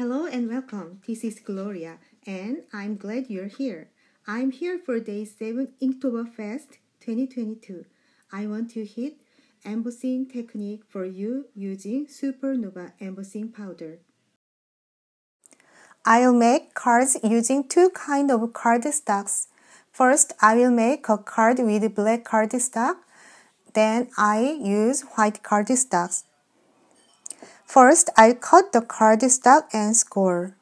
Hello and welcome. This is Gloria, and I'm glad you're here. I'm here for day 7 Inktoberfest 2022. I want to hit embossing technique for you using Supernova embossing powder. I'll make cards using two kind of cardstocks. First, I will make a card with black cardstock. Then I use white cardstocks. First, I cut the cardstock and score.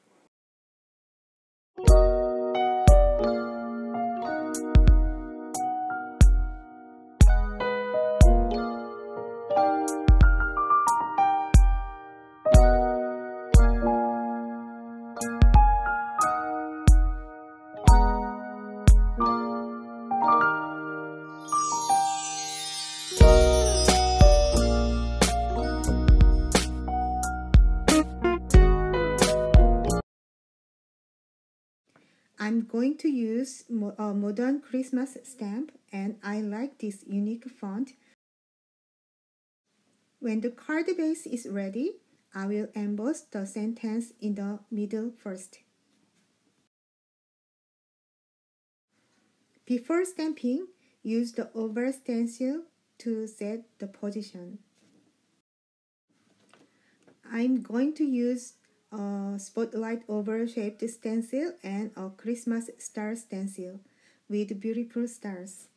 Going to use a modern Christmas stamp and I like this unique font. When the card base is ready, I will emboss the sentence in the middle first. Before stamping, use the oval stencil to set the position. I'm going to use a spotlight oval shaped stencil and a Christmas star stencil with beautiful stars.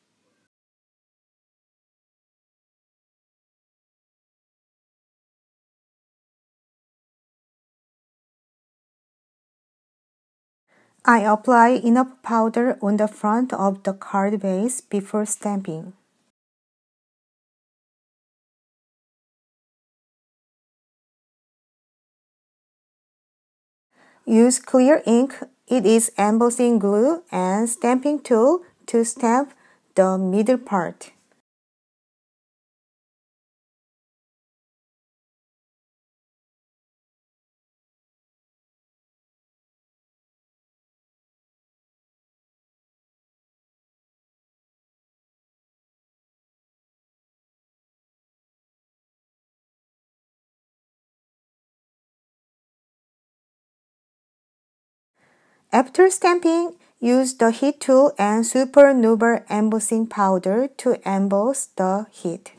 I apply enough powder on the front of the card base before stamping. Use clear ink, it is embossing glue and stamping tool to stamp the middle part. After stamping, use the heat tool and Supernova embossing powder to emboss the heat.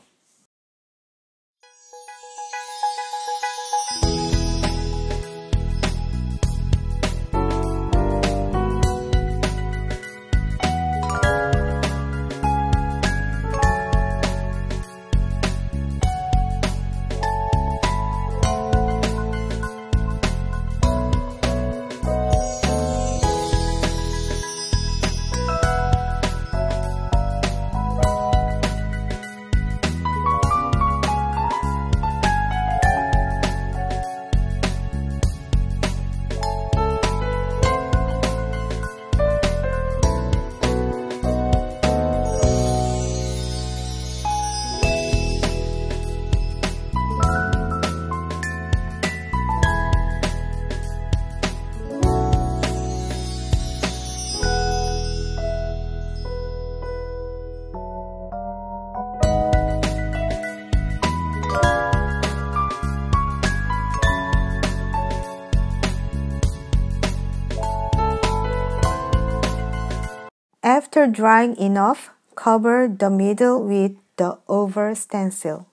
After drying enough, cover the middle with the oval stencil.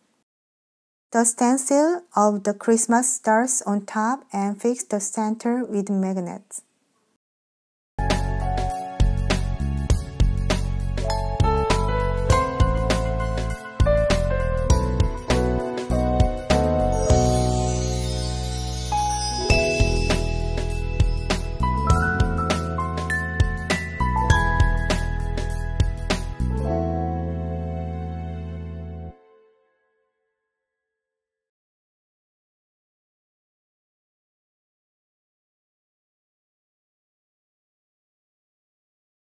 The stencil of the Christmas stars on top and fix the center with magnets.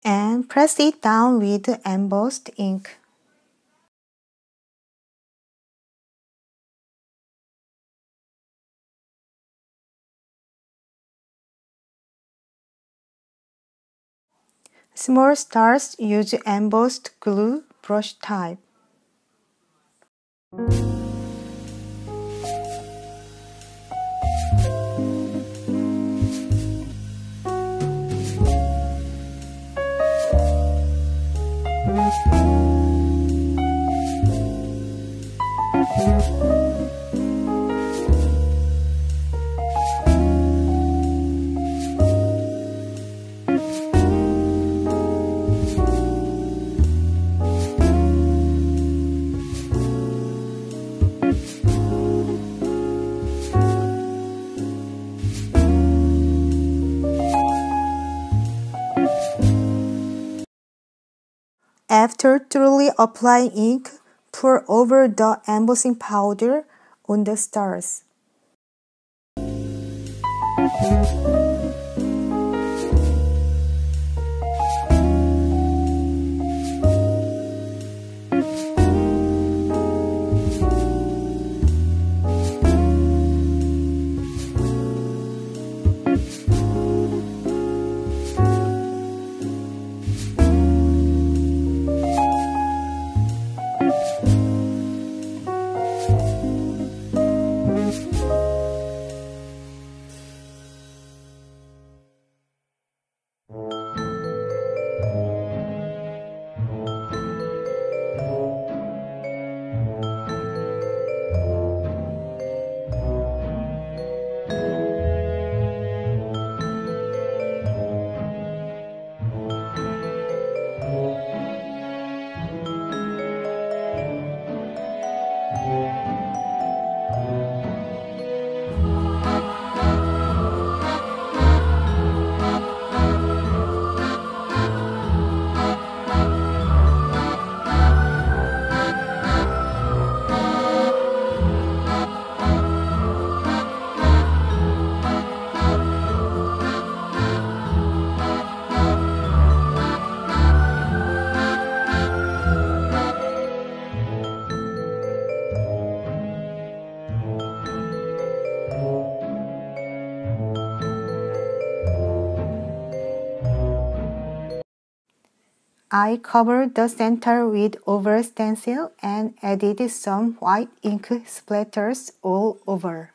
And press it down with embossed ink. Small stars use embossed glue brush type. After thoroughly applying ink, pour over the embossing powder on the stars. I covered the center with oval stencil and added some white ink splatters all over.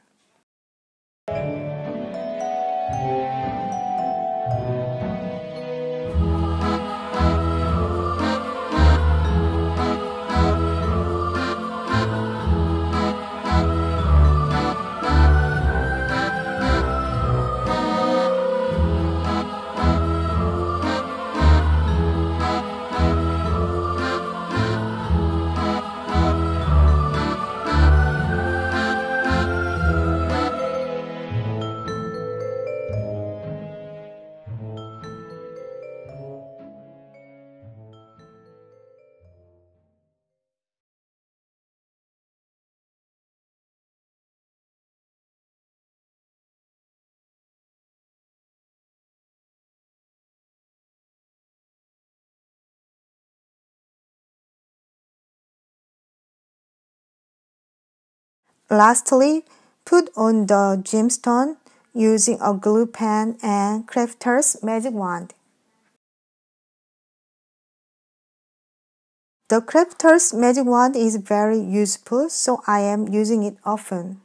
Lastly, put on the gemstone using a glue pen and crafter's magic wand. The crafter's magic wand is very useful, so I am using it often.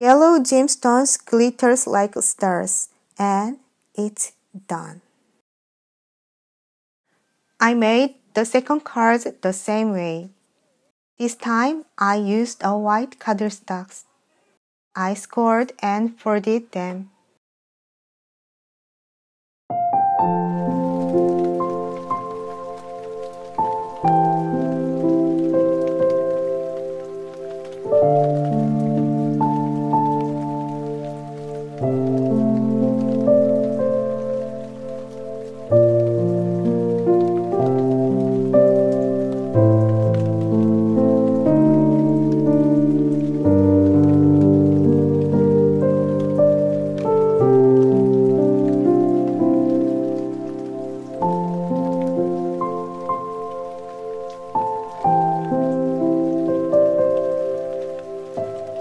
Yellow gemstones glitters like stars and it's done. I made the second card the same way. This time I used a white cardstock. I scored and folded them.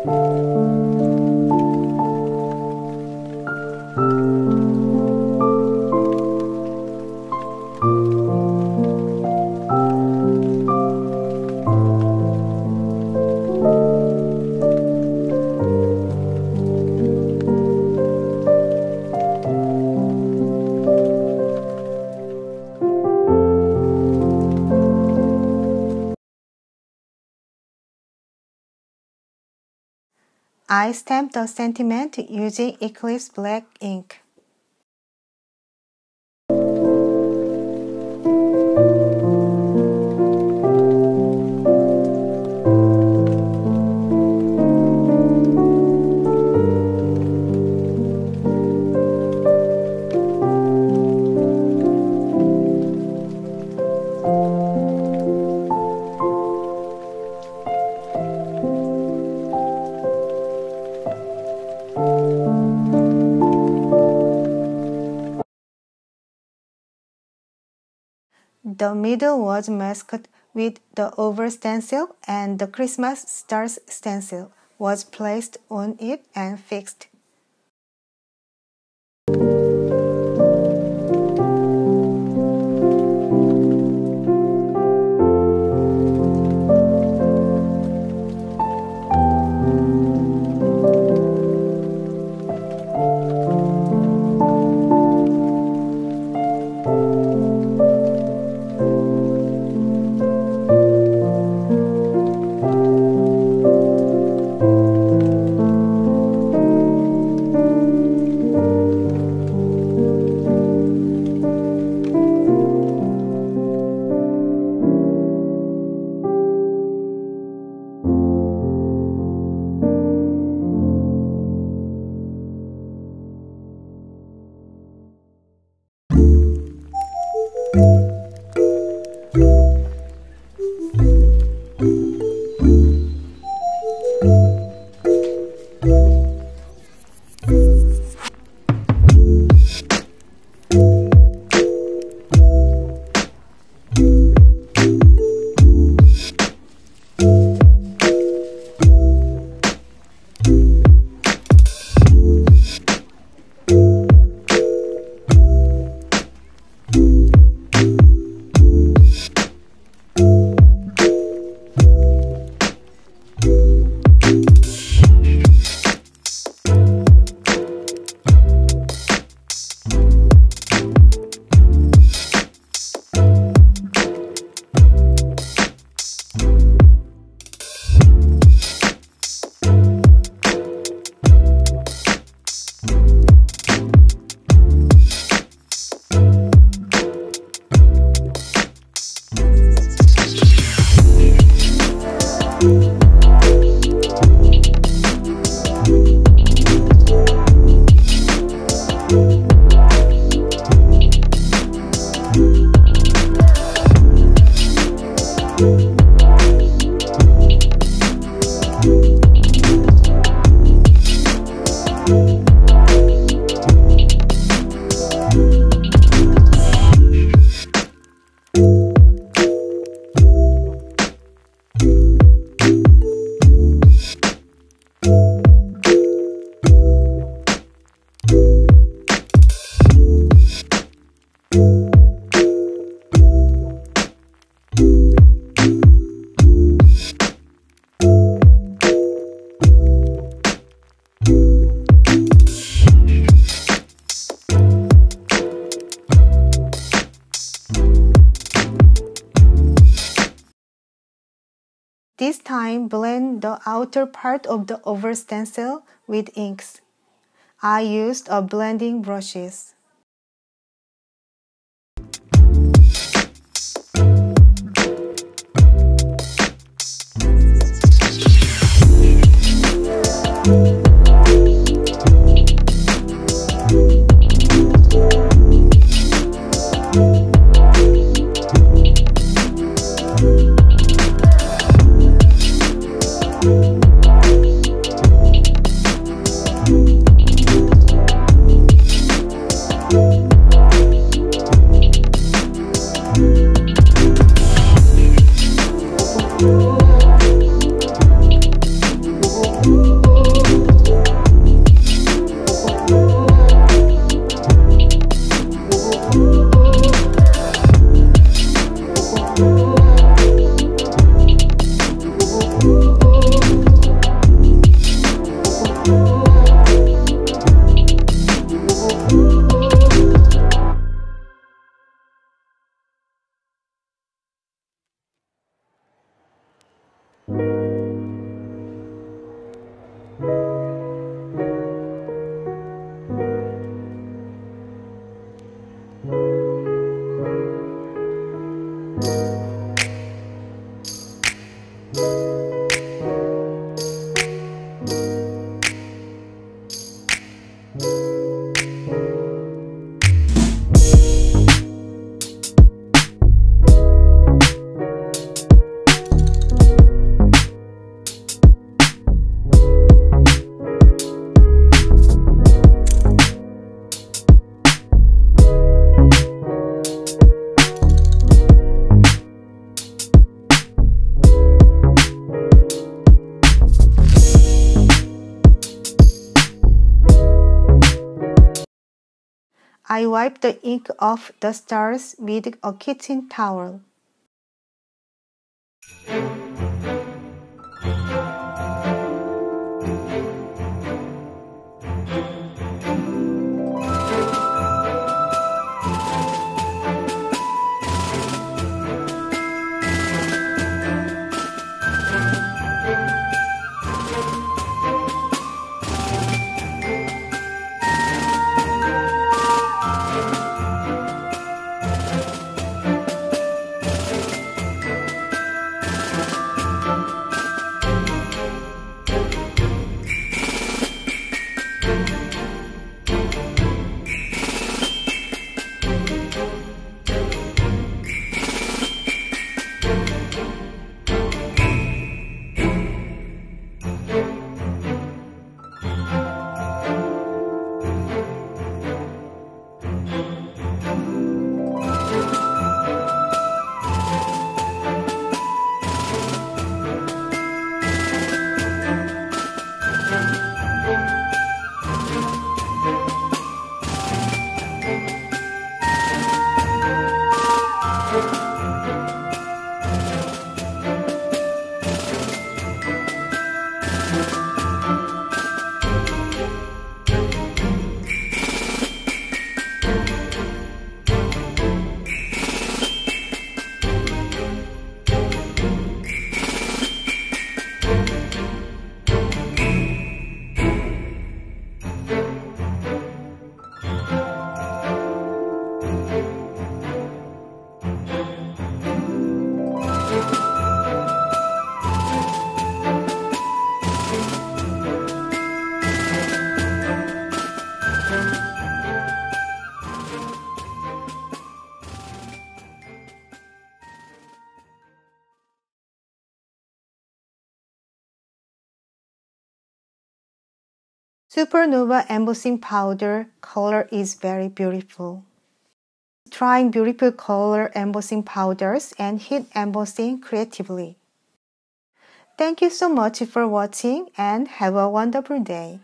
嗯。I stamped the sentiment using Eclipse Black ink. The middle was masked with the oval stencil and the Christmas stars stencil was placed on it and fixed. The outer part of the oval stencil with inks. I used a blending brushes. Música I wipe the ink off the stars with a kitchen towel. Supernova embossing powder color is very beautiful. Trying beautiful color embossing powders and heat embossing creatively. Thank you so much for watching and have a wonderful day.